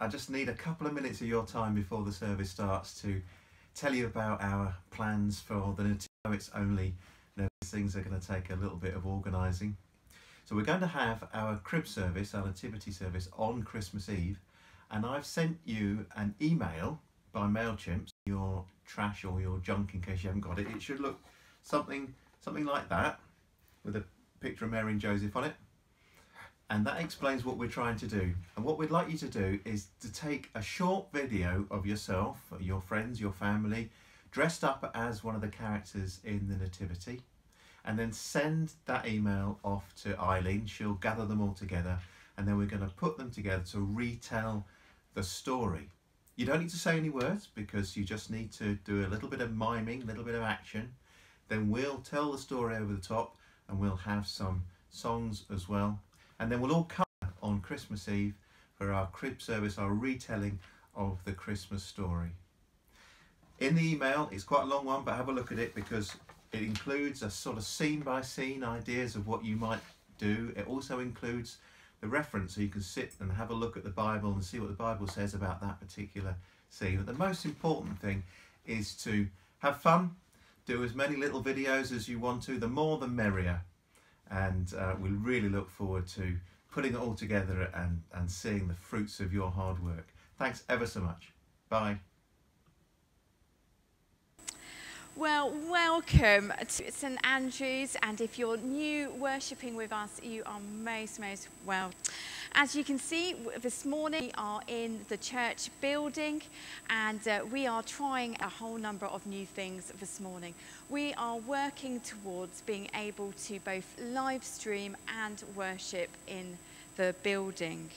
I just need a couple of minutes of your time before the service starts to tell you about our plans for the Nativity. It's only, you know, these things are going to take a little bit of organising. So we're going to have our crib service, our nativity service on Christmas Eve, and I've sent you an email by Mailchimp, your trash or your junk in case you haven't got it. It should look something something like that with a picture of Mary and Joseph on it. And that explains what we're trying to do. And what we'd like you to do is to take a short video of yourself, your friends, your family, dressed up as one of the characters in the Nativity and then send that email off to Eileen. She'll gather them all together and then we're going to put them together to retell the story. You don't need to say any words because you just need to do a little bit of miming, a little bit of action. Then we'll tell the story over the top and we'll have some songs as well. And then we'll all come on Christmas Eve for our crib service, our retelling of the Christmas story. In the email, it's quite a long one, but have a look at it because it includes a sort of scene by scene ideas of what you might do. It also includes the reference so you can sit and have a look at the Bible and see what the Bible says about that particular scene. But the most important thing is to have fun, do as many little videos as you want to, the more the merrier. And uh, we really look forward to putting it all together and, and seeing the fruits of your hard work. Thanks ever so much. Bye. Well, welcome to St Andrews, and if you're new worshipping with us, you are most, most well. As you can see, this morning we are in the church building, and uh, we are trying a whole number of new things this morning. We are working towards being able to both live stream and worship in the building.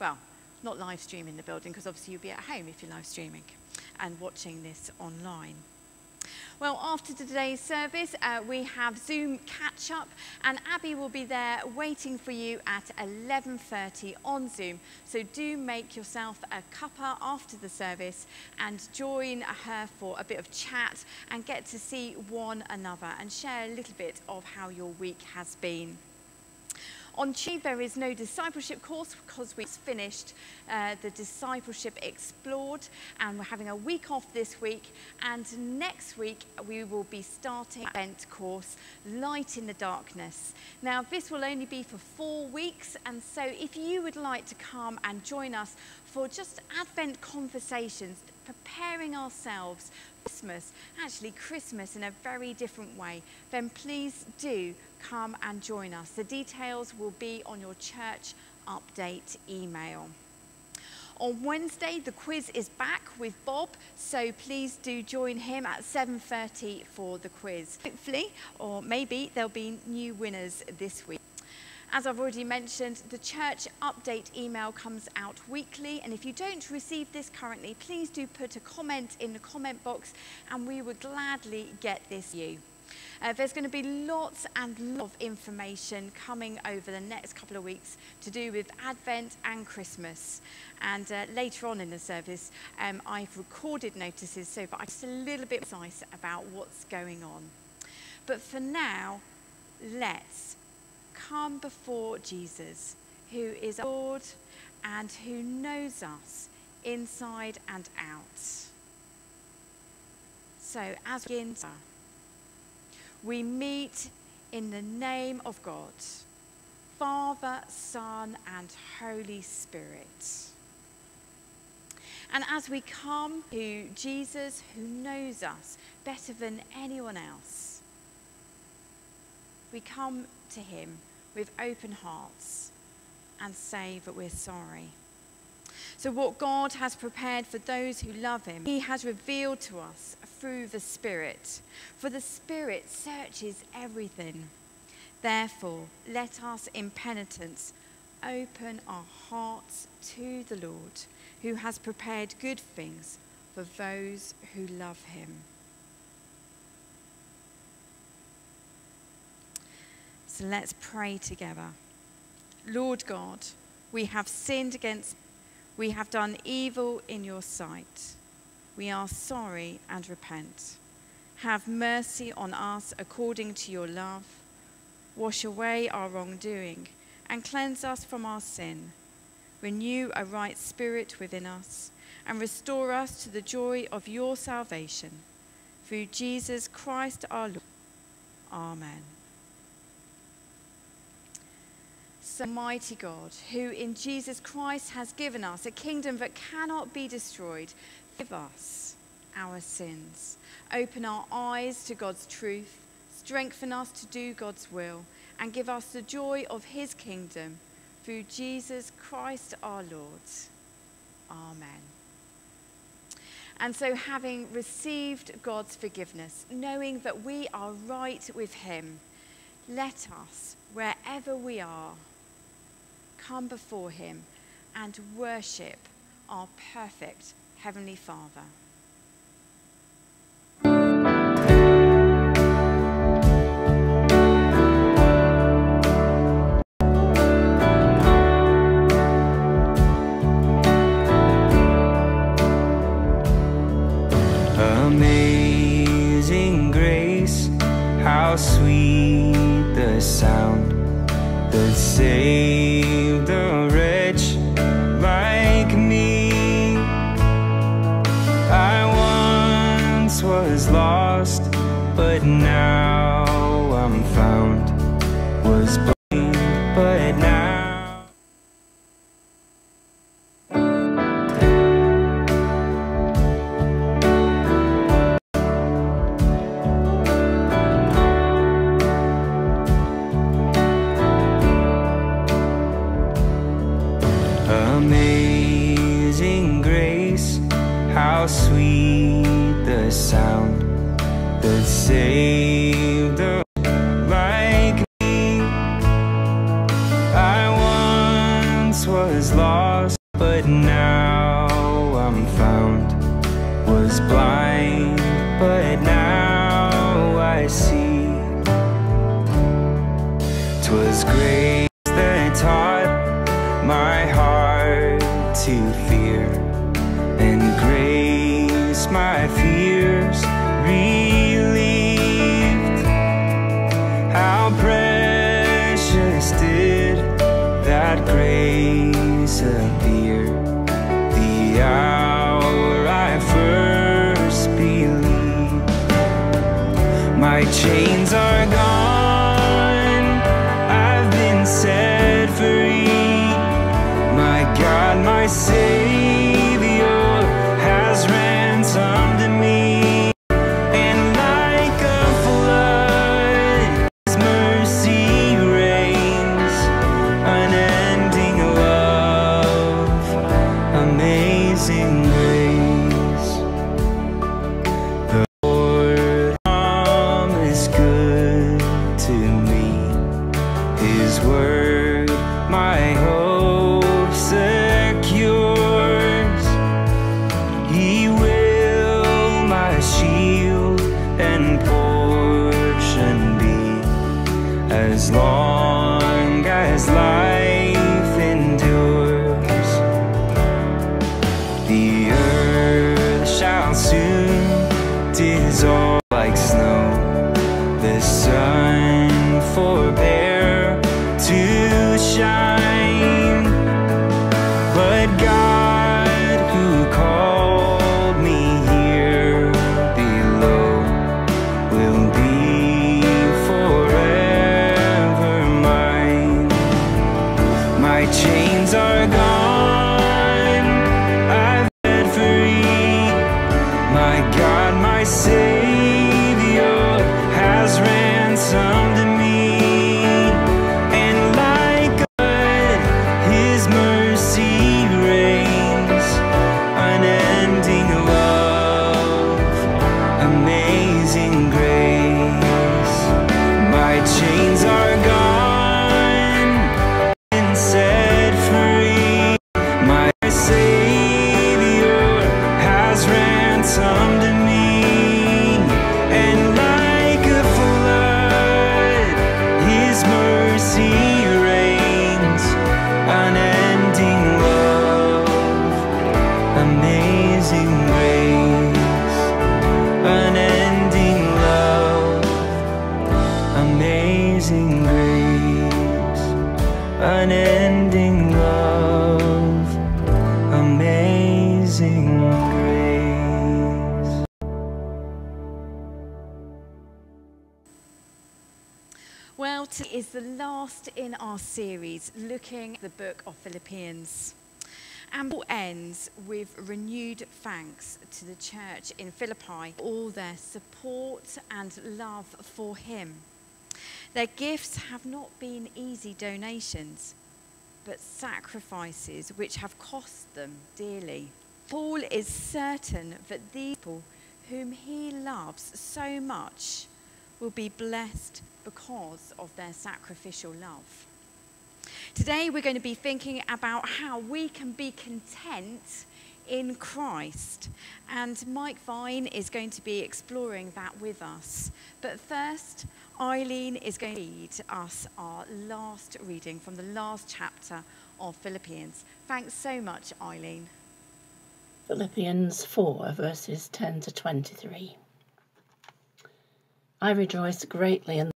Well, not live stream in the building, because obviously you'll be at home if you're live streaming and watching this online. Well, after today's service, uh, we have Zoom catch up, and Abby will be there waiting for you at 11:30 on Zoom. So do make yourself a cuppa after the service and join her for a bit of chat and get to see one another and share a little bit of how your week has been. On Tuesday, there is no discipleship course because we've finished uh, the Discipleship Explored and we're having a week off this week. And next week, we will be starting Advent course, Light in the Darkness. Now, this will only be for four weeks. And so if you would like to come and join us for just Advent conversations, preparing ourselves Christmas, actually Christmas in a very different way, then please do come and join us. The details will be on your church update email. On Wednesday, the quiz is back with Bob, so please do join him at 7.30 for the quiz. Hopefully, or maybe there'll be new winners this week. As I've already mentioned, the church update email comes out weekly, and if you don't receive this currently, please do put a comment in the comment box, and we would gladly get this to you. Uh, there's going to be lots and lots of information coming over the next couple of weeks to do with Advent and Christmas. And uh, later on in the service, um, I've recorded notices so that I'm just a little bit precise about what's going on. But for now, let's come before Jesus, who is Lord and who knows us inside and out. So, as we enter, we meet in the name of God, Father, Son, and Holy Spirit. And as we come to Jesus, who knows us better than anyone else, we come to him with open hearts and say that we're sorry. So, what God has prepared for those who love Him, He has revealed to us through the Spirit. For the Spirit searches everything. Therefore, let us in penitence open our hearts to the Lord, who has prepared good things for those who love Him. So let's pray together. Lord God, we have sinned against, we have done evil in your sight. We are sorry and repent. Have mercy on us according to your love. Wash away our wrongdoing and cleanse us from our sin. renew a right spirit within us, and restore us to the joy of your salvation. Through Jesus Christ our Lord. Amen. So, mighty God, who in Jesus Christ has given us a kingdom that cannot be destroyed, forgive us our sins. Open our eyes to God's truth, strengthen us to do God's will, and give us the joy of his kingdom through Jesus Christ our Lord. Amen. And so, having received God's forgiveness, knowing that we are right with him, let us, wherever we are, come before him and worship our perfect Heavenly Father. Amazing grace, how sweet the sound that saved how sweet the sound that saved a ends with renewed thanks to the church in Philippi, for all their support and love for him. Their gifts have not been easy donations, but sacrifices which have cost them dearly. Paul is certain that these people whom he loves so much will be blessed because of their sacrificial love. Today, we're going to be thinking about how we can be content in Christ. And Mike Vine is going to be exploring that with us. But first, Eileen is going to read us our last reading from the last chapter of Philippians. Thanks so much, Eileen. Philippians 4, verses 10 to 23. I rejoice greatly in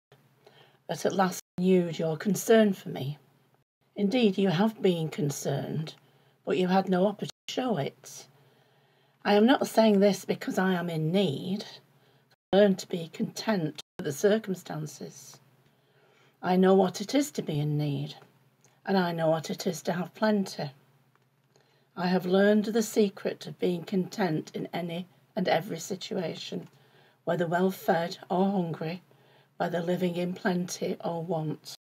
that at last renewed your concern for me. Indeed, you have been concerned, but you had no opportunity to show it. I am not saying this because I am in need. Learn to be content with the circumstances. I know what it is to be in need, and I know what it is to have plenty. I have learned the secret of being content in any and every situation, whether well fed or hungry, whether living in plenty or want.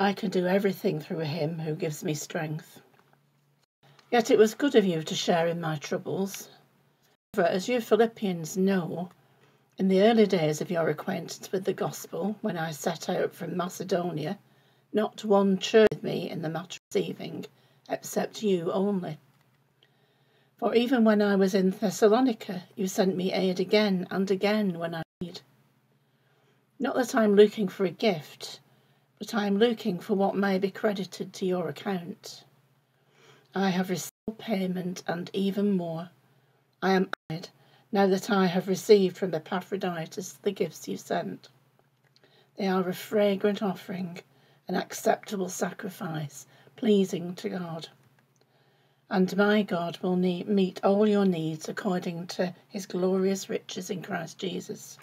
I can do everything through him who gives me strength. Yet it was good of you to share in my troubles. For as you Philippians know, in the early days of your acquaintance with the gospel, when I set out from Macedonia, not one church with me in the matter of receiving, except you only. For even when I was in Thessalonica, you sent me aid again and again when I need. Not that I'm looking for a gift, but I am looking for what may be credited to your account. I have received payment and even more. I am glad now that I have received from Epaphroditus the gifts you sent. They are a fragrant offering, an acceptable sacrifice, pleasing to God. And my God will need, meet all your needs according to his glorious riches in Christ Jesus.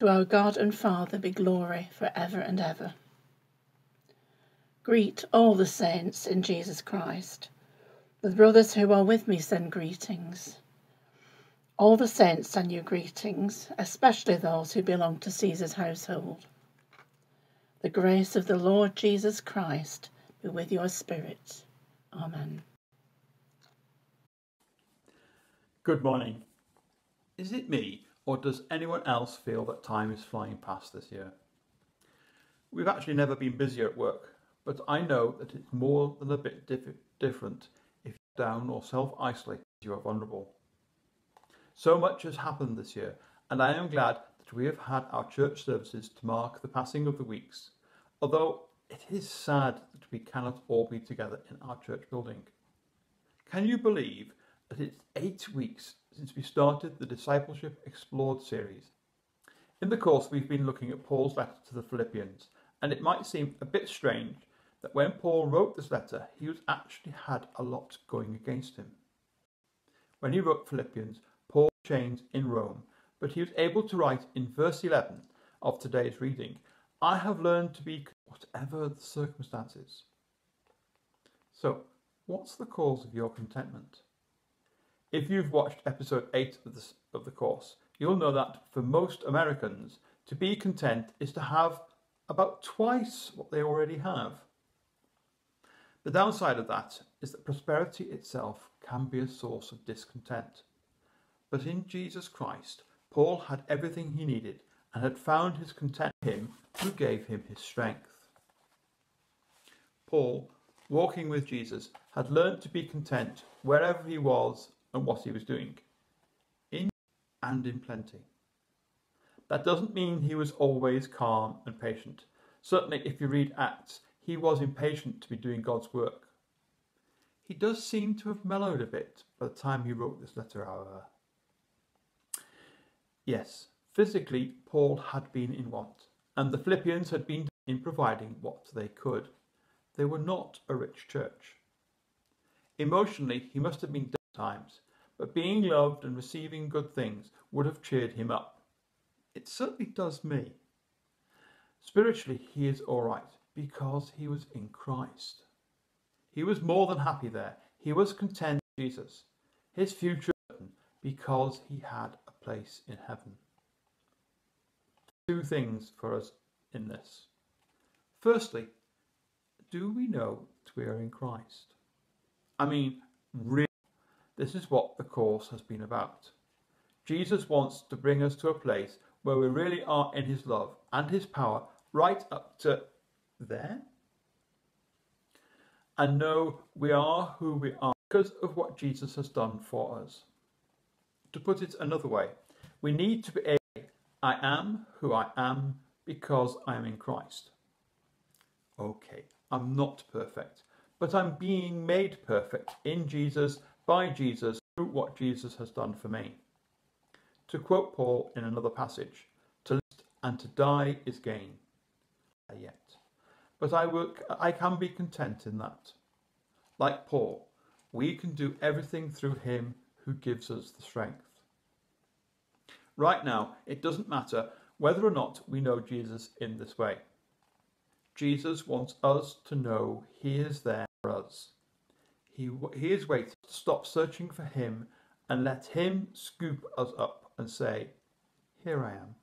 To our God and Father be glory for ever and ever. Greet all the saints in Jesus Christ. The brothers who are with me send greetings. All the saints send you greetings, especially those who belong to Caesar's household. The grace of the Lord Jesus Christ be with your spirit. Amen. Good morning. Is it me, or does anyone else feel that time is flying past this year? We've actually never been busier at work, but I know that it's more than a bit diff- different if you're down or self isolate you are vulnerable. So much has happened this year, and I am glad that we have had our church services to mark the passing of the weeks, although it is sad that we cannot all be together in our church building. Can you believe that it's eight weeks since we started the Discipleship Explored series? In the course, we've been looking at Paul's letter to the Philippians, and it might seem a bit strange that when Paul wrote this letter, he was actually had a lot going against him. When he wrote Philippians, Paul chained in Rome, but he was able to write in verse 11 of today's reading, I have learned to be whatever the circumstances. So, what's the cause of your contentment? If you've watched episode 8 of, this, of the course, you'll know that for most Americans, to be content is to have about twice what they already have. The downside of that is that prosperity itself can be a source of discontent. But in Jesus Christ, Paul had everything he needed and had found his content in him who gave him his strength. Paul, walking with Jesus, had learned to be content wherever he was and what he was doing, in and in plenty. That doesn't mean he was always calm and patient. Certainly, if you read Acts, he was impatient to be doing God's work. He does seem to have mellowed a bit by the time he wrote this letter, however. Yes, physically, Paul had been in want, and the Philippians had been in providing what they could. They were not a rich church. Emotionally, he must have been down times, but being loved and receiving good things would have cheered him up. It certainly does me. Spiritually, he is all right because he was in Christ. He was more than happy there. He was content with Jesus. His future because he had a place in heaven. Two things for us in this. Firstly, do we know that we are in Christ? I mean, really, this is what the course has been about. Jesus wants to bring us to a place where we really are in his love and his power right up to there and know we are who we are because of what Jesus has done for us. To put it another way, we need to be a I am who I am because I am in Christ. Okay, I'm not perfect, but I'm being made perfect in Jesus, by Jesus, through what Jesus has done for me. To quote Paul in another passage, to live and to die is gain. Ah, Yet. But I, will, I can be content in that. Like Paul, we can do everything through him who gives us the strength. Right now, it doesn't matter whether or not we know Jesus in this way. Jesus wants us to know he is there for us. He, he is waiting to stop searching for him and let him scoop us up and say, Here I am.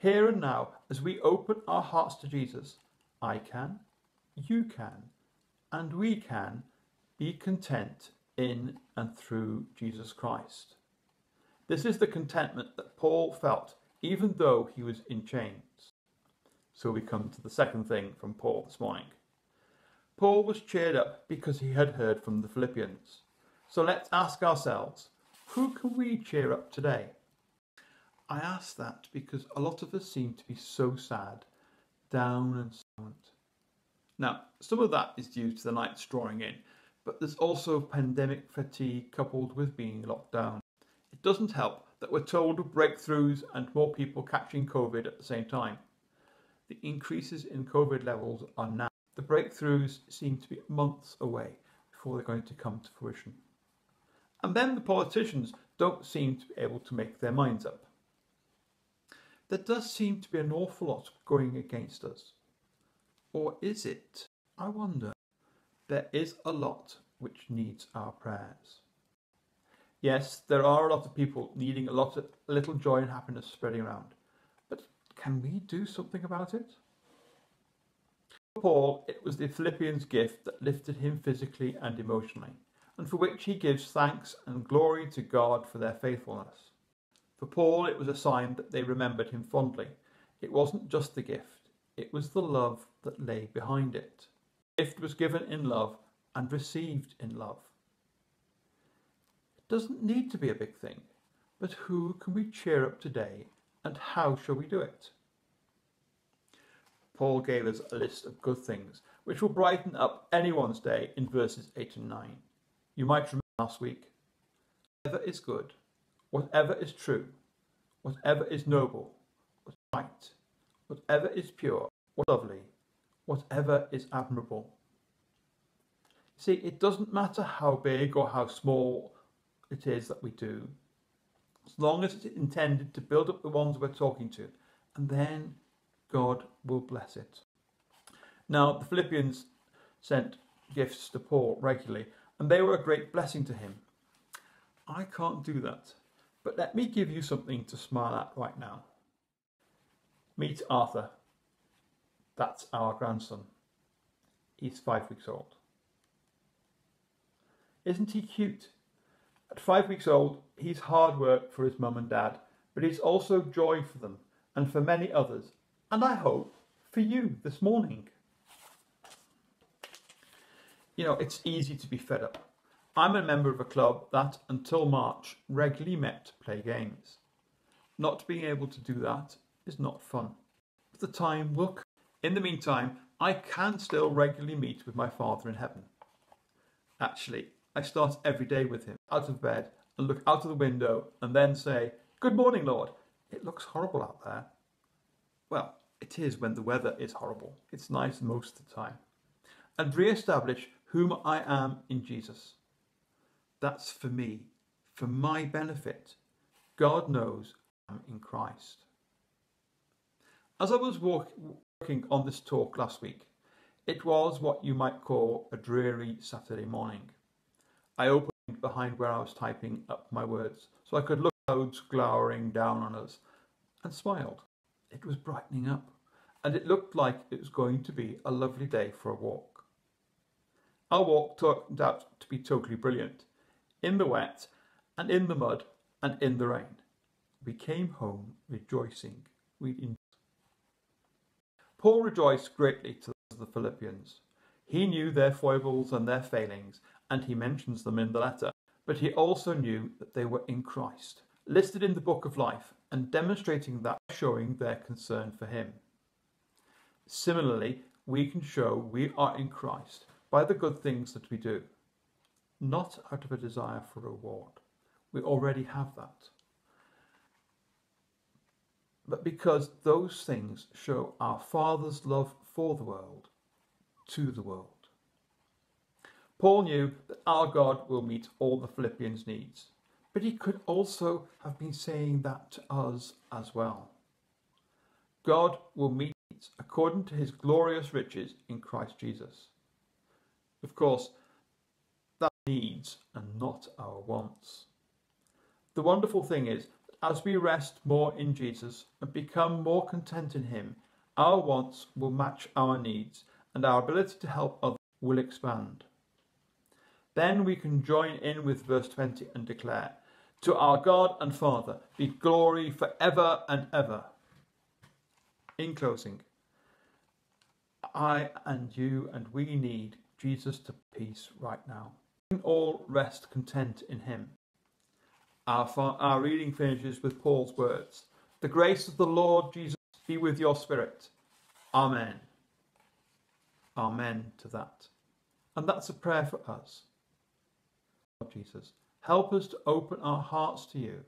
Here and now, as we open our hearts to Jesus, I can, you can, and we can be content in and through Jesus Christ. This is the contentment that Paul felt even though he was in chains. So we come to the second thing from Paul this morning. Paul was cheered up because he had heard from the Philippians. So let's ask ourselves, who can we cheer up today? I ask that because a lot of us seem to be so sad, down and silent. Now, some of that is due to the nights drawing in, but there's also pandemic fatigue coupled with being locked down. It doesn't help that we're told of breakthroughs and more people catching COVID at the same time. The increases in COVID levels are now. The breakthroughs seem to be months away before they're going to come to fruition. And then the politicians don't seem to be able to make their minds up there does seem to be an awful lot going against us. Or is it? I wonder. There is a lot which needs our prayers. Yes, there are a lot of people needing a lot of a little joy and happiness spreading around. But can we do something about it? For Paul, it was the Philippians' gift that lifted him physically and emotionally, and for which he gives thanks and glory to God for their faithfulness. For Paul, it was a sign that they remembered him fondly. It wasn't just the gift, it was the love that lay behind it. The gift was given in love and received in love. It doesn't need to be a big thing, but who can we cheer up today and how shall we do it? Paul gave us a list of good things which will brighten up anyone's day in verses 8 and 9. You might remember last week. Whatever is good, whatever is true, whatever is noble, what's right, whatever is pure, what's lovely, whatever is admirable. See, it doesn't matter how big or how small it is that we do, as long as it's intended to build up the ones we're talking to, and then God will bless it. Now, the Philippians sent gifts to Paul regularly, and they were a great blessing to him. I can't do that. But let me give you something to smile at right now. Meet Arthur. That's our grandson. He's five weeks old. Isn't he cute? At five weeks old, he's hard work for his mum and dad, but he's also joy for them and for many others, and I hope for you this morning. You know, it's easy to be fed up. I'm a member of a club that, until March, regularly met to play games. Not being able to do that is not fun. But the time will come. In the meantime, I can still regularly meet with my Father in heaven. Actually, I start every day with him, out of bed, and look out of the window, and then say, Good morning, Lord. It looks horrible out there. Well, it is when the weather is horrible. It's nice most of the time. And re establish whom I am in Jesus. That's for me, for my benefit. God knows I'm in Christ. As I was walk, working on this talk last week, it was what you might call a dreary Saturday morning. I opened behind where I was typing up my words so I could look at clouds glowering down on us and smiled. It was brightening up and it looked like it was going to be a lovely day for a walk. Our walk turned out to be totally brilliant, in the wet and in the mud and in the rain. We came home rejoicing. We enjoyed. Paul rejoiced greatly to the Philippians. He knew their foibles and their failings, and he mentions them in the letter, but he also knew that they were in Christ, listed in the book of life, and demonstrating that showing their concern for him. Similarly, we can show we are in Christ by the good things that we do, not out of a desire for reward. We already have that. But because those things show our Father's love for the world, to the world. Paul knew that our God will meet all the Philippians' needs, but he could also have been saying that to us as well. God will meet according to his glorious riches in Christ Jesus. Of course, needs and not our wants. The wonderful thing is as we rest more in Jesus and become more content in him, our wants will match our needs and our ability to help others will expand. Then we can join in with verse 20 and declare, To our God and Father be glory forever and ever. In closing, I and you and we need Jesus to peace right now. All rest content in Him. Our, our reading finishes with Paul's words The grace of the Lord Jesus be with your spirit. Amen. Amen to that. And that's a prayer for us. Lord Jesus, help us to open our hearts to you.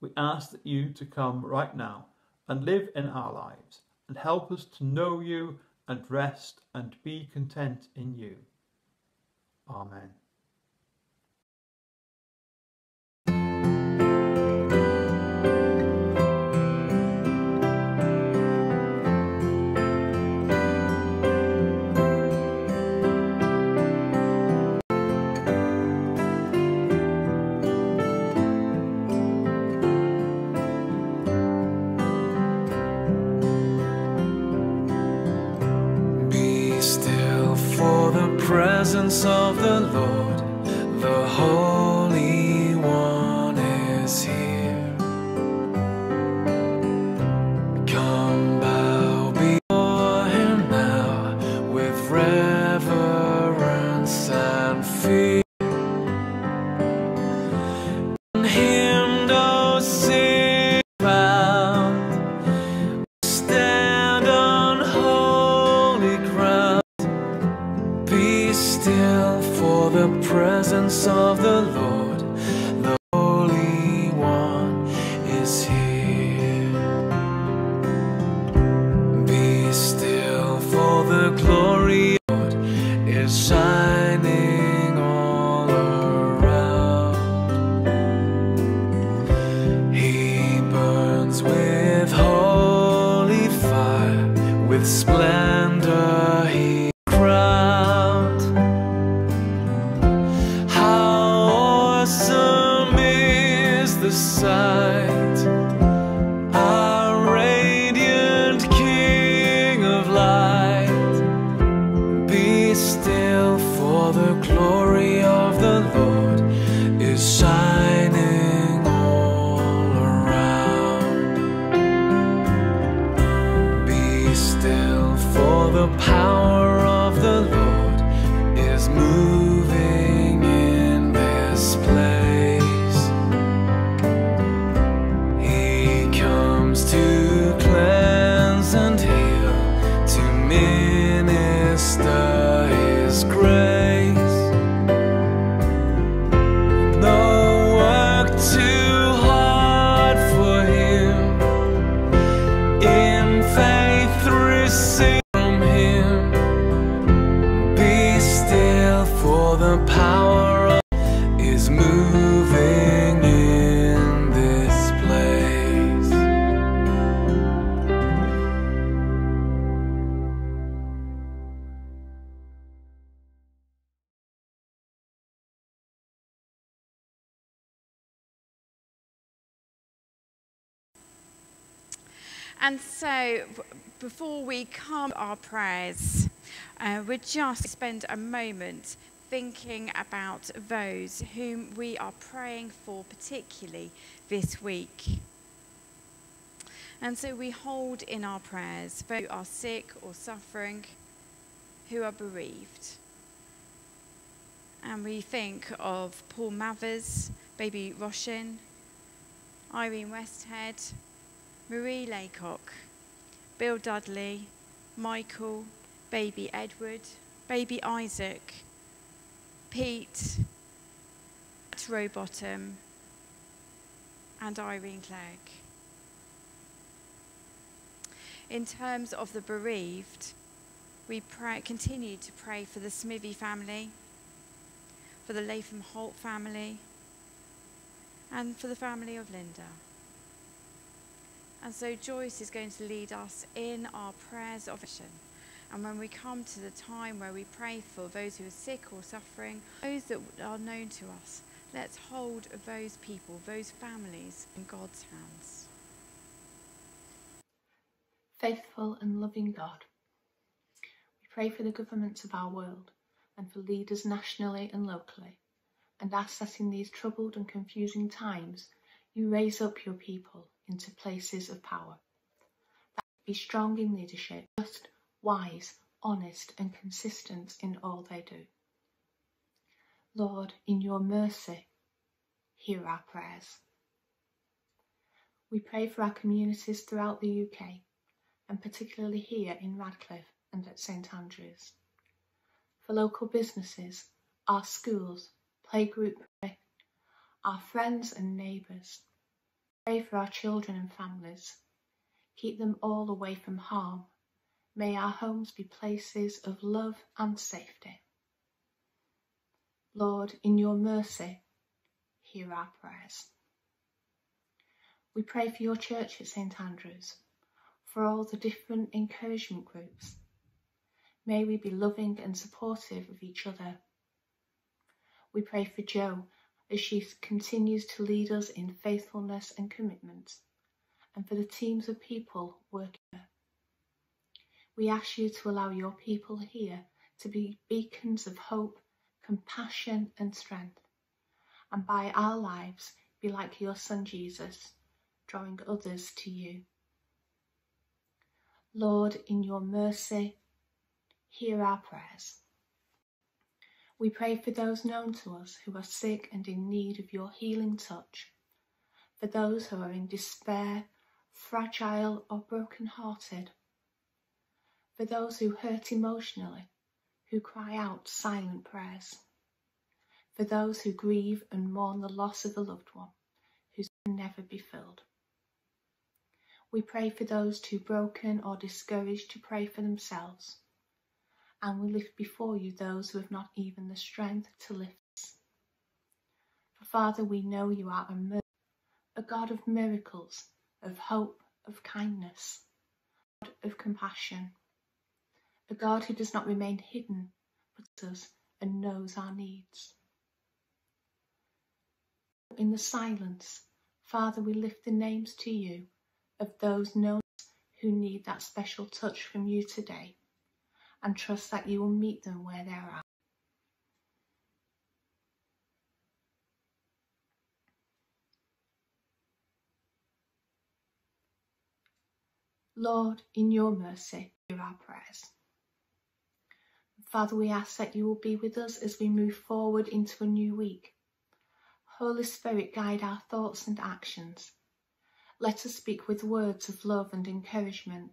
We ask that you to come right now and live in our lives and help us to know you and rest and be content in you. Amen. Presence of the Lord. And so, before we come our prayers, uh, we'll just spend a moment thinking about those whom we are praying for, particularly this week. And so we hold in our prayers those who are sick or suffering, who are bereaved. And we think of Paul Mathers, baby Roshin, Irene Westhead, Marie Laycock, Bill Dudley, Michael, baby Edward, baby Isaac, Pete, Rowbottom, and Irene Clegg. In terms of the bereaved, we pray, continue to pray for the Smithy family, for the Latham Holt family, and for the family of Linda. And so Joyce is going to lead us in our prayers of vision. And when we come to the time where we pray for those who are sick or suffering, those that are known to us, let's hold those people, those families in God's hands. Faithful and loving God, we pray for the governments of our world and for leaders nationally and locally, and ask that in these troubled and confusing times you raise up your people into places of power. That be strong in leadership, just, wise, honest, and consistent in all they do. Lord, in your mercy, hear our prayers. We pray for our communities throughout the UK and particularly here in Radcliffe and at St Andrews. For local businesses, our schools, playgroup, our friends and neighbours. Pray for our children and families. Keep them all away from harm. May our homes be places of love and safety. Lord, in your mercy, hear our prayers. We pray for your church at St Andrews for all the different encouragement groups. May we be loving and supportive of each other. We pray for Jo as she continues to lead us in faithfulness and commitment, and for the teams of people working here. We ask you to allow your people here to be beacons of hope, compassion, and strength, and by our lives be like your Son Jesus, drawing others to you. Lord, in your mercy, hear our prayers. We pray for those known to us who are sick and in need of your healing touch, for those who are in despair, fragile, or broken-hearted, for those who hurt emotionally, who cry out silent prayers, for those who grieve and mourn the loss of a loved one who can never be filled. We pray for those too broken or discouraged to pray for themselves. And we lift before you those who have not even the strength to lift. For Father, we know you are a, a God of miracles, of hope, of kindness, God of compassion, a God who does not remain hidden, but us and knows our needs. In the silence, Father, we lift the names to you of those known who need that special touch from you today and trust that you will meet them where they are. Lord, in your mercy, hear our prayers. Father, we ask that you will be with us as we move forward into a new week. Holy Spirit, guide our thoughts and actions let us speak with words of love and encouragement,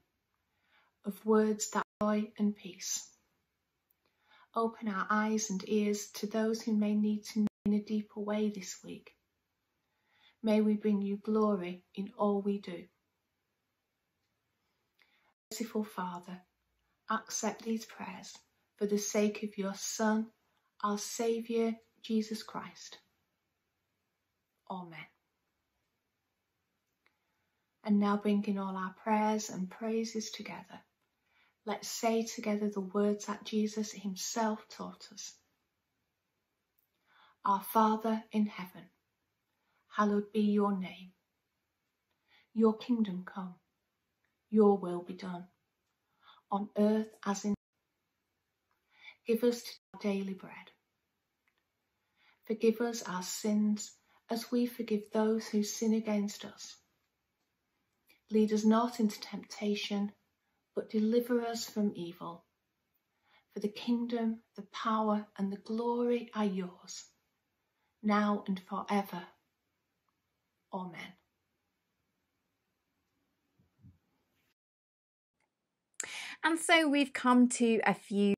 of words that joy and peace. Open our eyes and ears to those who may need to know in a deeper way this week. May we bring you glory in all we do. Merciful Father, accept these prayers for the sake of your Son, our Saviour, Jesus Christ. Amen and now bringing all our prayers and praises together. Let's say together the words that Jesus himself taught us. Our Father in heaven, hallowed be your name. Your kingdom come, your will be done, on earth as in heaven. Give us our daily bread. Forgive us our sins as we forgive those who sin against us. Lead us not into temptation, but deliver us from evil. For the kingdom, the power, and the glory are yours, now and forever. Amen. And so we've come to a few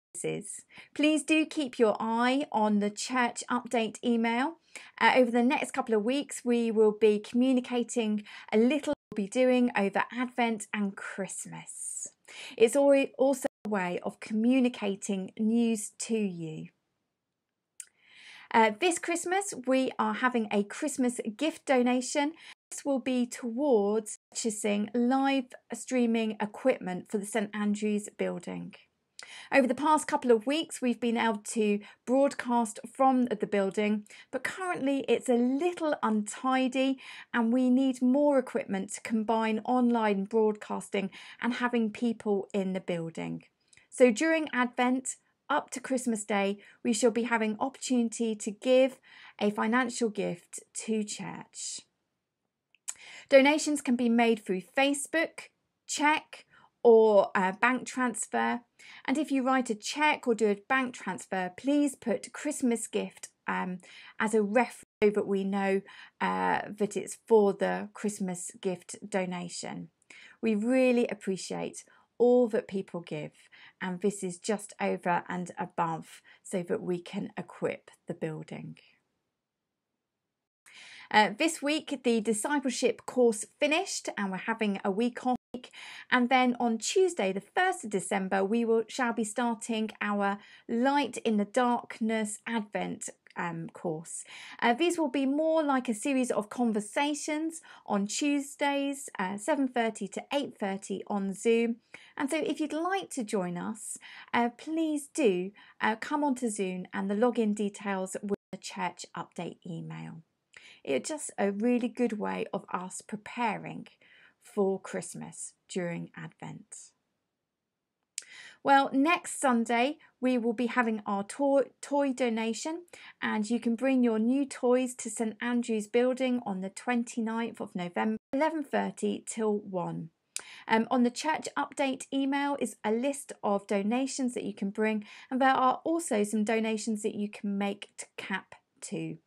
Please do keep your eye on the church update email. Uh, over the next couple of weeks, we will be communicating a little we'll be doing over Advent and Christmas. It's also a way of communicating news to you. Uh, this Christmas, we are having a Christmas gift donation. This will be towards purchasing live streaming equipment for the St Andrews building. Over the past couple of weeks, we've been able to broadcast from the building, but currently it's a little untidy and we need more equipment to combine online broadcasting and having people in the building. So during Advent, up to Christmas Day, we shall be having opportunity to give a financial gift to church. Donations can be made through Facebook, check, or a bank transfer. And if you write a check or do a bank transfer, please put Christmas gift um, as a reference so that we know uh, that it's for the Christmas gift donation. We really appreciate all that people give, and this is just over and above so that we can equip the building. Uh, this week, the discipleship course finished, and we're having a week off and then on Tuesday, the 1st of December, we will shall be starting our Light in the Darkness Advent um, course. Uh, these will be more like a series of conversations on Tuesdays, uh, 7.30 to 8.30 on Zoom. And so if you'd like to join us, uh, please do uh, come onto Zoom and the login details with the church update email. It's just a really good way of us preparing for Christmas during Advent. Well, next Sunday we will be having our toy, toy donation, and you can bring your new toys to St Andrew's Building on the 29th of November, 11:30 till 1. Um, on the church update email is a list of donations that you can bring, and there are also some donations that you can make to CAP too.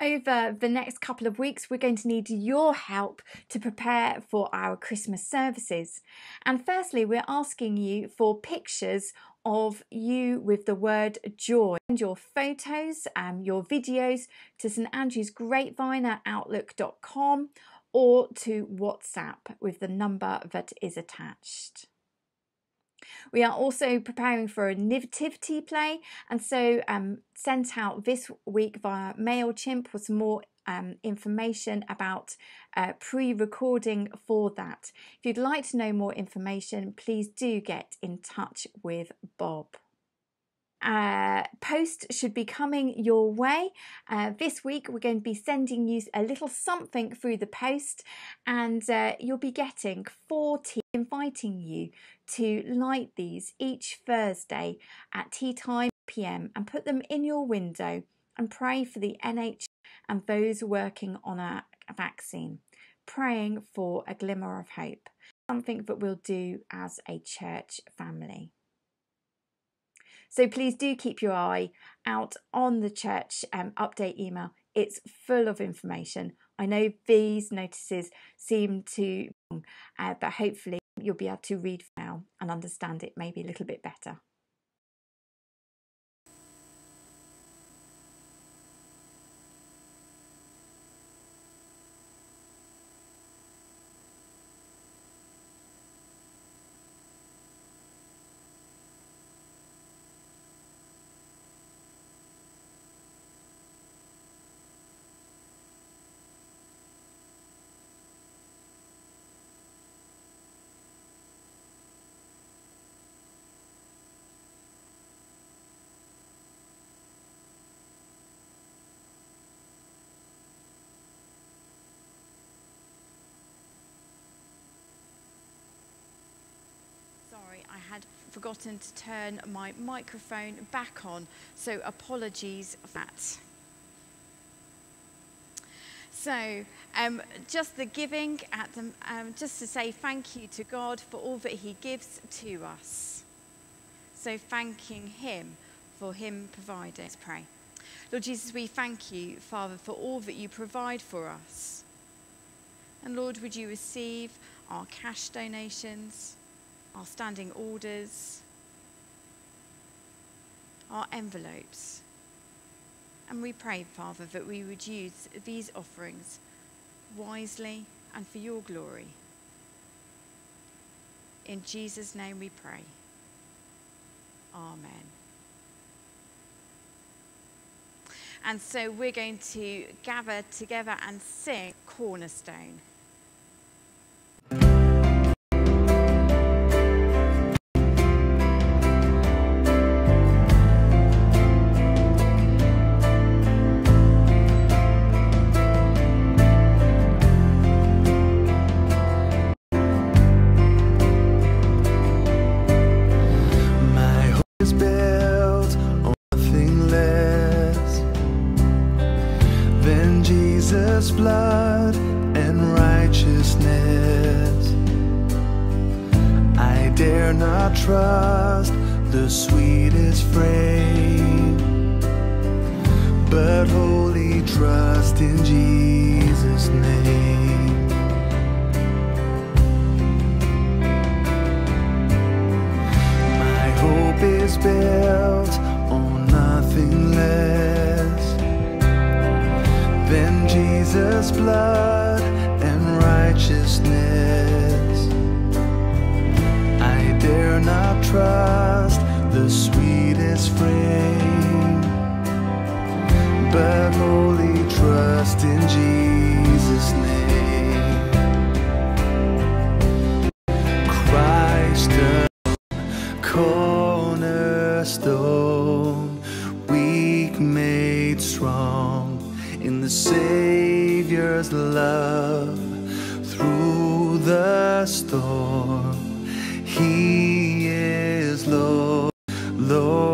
Over the next couple of weeks, we're going to need your help to prepare for our Christmas services. And firstly, we're asking you for pictures of you with the word joy and your photos and your videos to St Andrew's Grapevine at outlook.com or to WhatsApp with the number that is attached. We are also preparing for a nativity play, and so um, sent out this week via Mailchimp with some more um, information about uh, pre-recording for that. If you'd like to know more information, please do get in touch with Bob uh, post should be coming your way. Uh, this week, we're going to be sending you a little something through the post, and uh, you'll be getting 40 inviting you to light these each Thursday at tea time pm and put them in your window and pray for the NH and those working on a vaccine, praying for a glimmer of hope, something that we'll do as a church family. So please do keep your eye out on the church um, update email. It's full of information. I know these notices seem too long, uh, but hopefully you'll be able to read now and understand it maybe a little bit better. Forgotten to turn my microphone back on, so apologies for that. So, um, just the giving at the, um, just to say thank you to God for all that He gives to us. So, thanking Him for Him providing. Let's pray. Lord Jesus, we thank you, Father, for all that you provide for us. And Lord, would you receive our cash donations, our standing orders, our envelopes? And we pray, Father, that we would use these offerings wisely and for your glory. In Jesus' name we pray. Amen. And so we're going to gather together and sing Cornerstone. Savior's love through the storm. He is Lord, Lord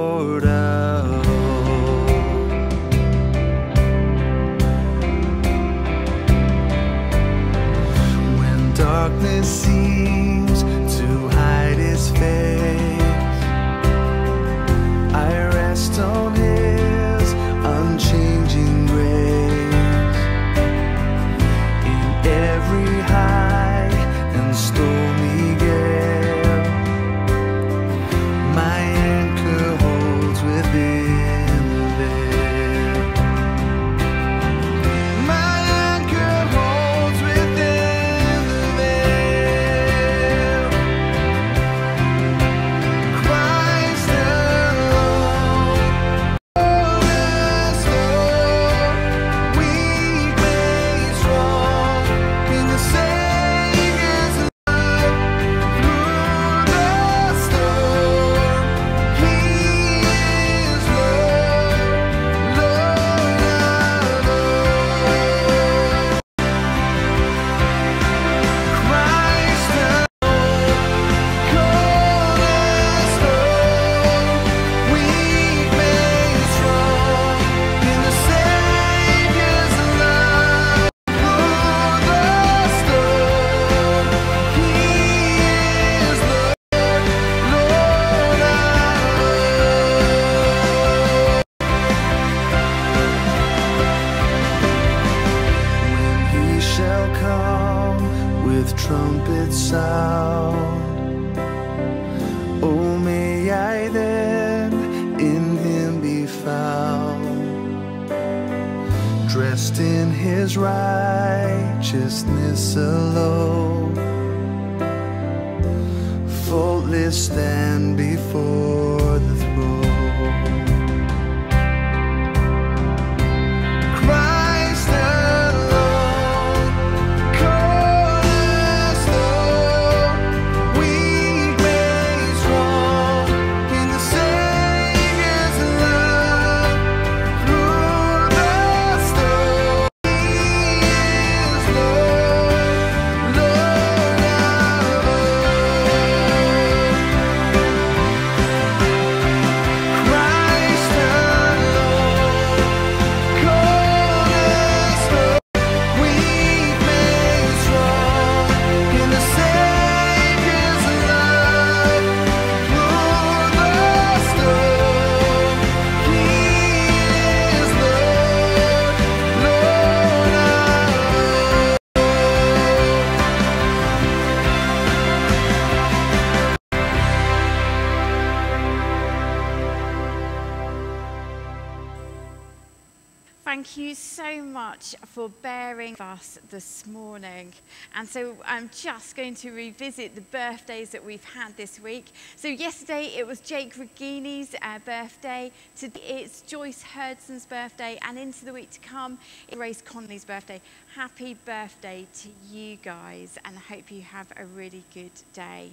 Thank you so much for bearing with us this morning. And so I'm just going to revisit the birthdays that we've had this week. So yesterday it was Jake Regini's uh, birthday. Today it's Joyce Herdson's birthday. And into the week to come, it's Grace Conley's birthday. Happy birthday to you guys. And I hope you have a really good day.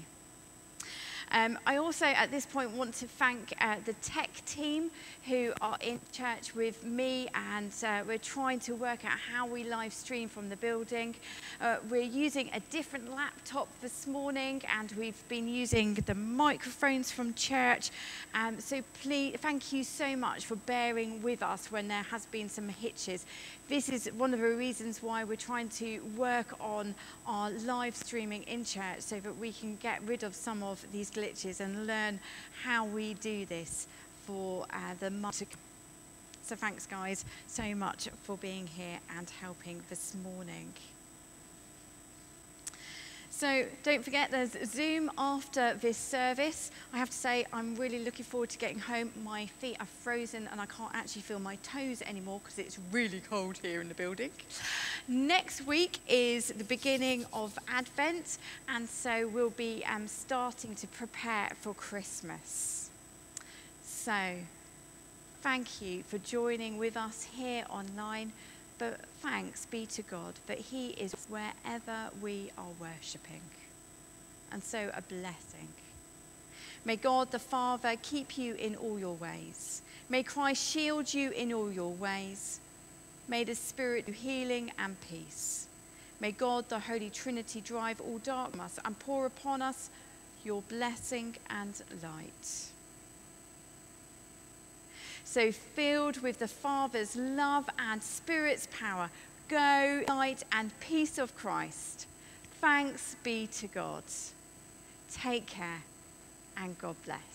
Um, I also, at this point, want to thank uh, the tech team who are in church with me, and uh, we're trying to work out how we live stream from the building. Uh, we're using a different laptop this morning, and we've been using the microphones from church. Um, so please, thank you so much for bearing with us when there has been some hitches. This is one of the reasons why we're trying to work on our live streaming in church so that we can get rid of some of these glitches and learn how we do this for uh, the month to come. So thanks, guys, so much for being here and helping this morning. So don't forget, there's Zoom after this service. I have to say, I'm really looking forward to getting home. My feet are frozen and I can't actually feel my toes anymore because it's really cold here in the building. Next week is the beginning of Advent, and so we'll be um, starting to prepare for Christmas. So, thank you for joining with us here online. But thanks be to God that He is wherever we are worshipping. And so a blessing. May God the Father keep you in all your ways. May Christ shield you in all your ways. May the Spirit do healing and peace. May God the Holy Trinity drive all darkness and pour upon us your blessing and light. So, filled with the Father's love and Spirit's power, go, light and peace of Christ. Thanks be to God. Take care and God bless.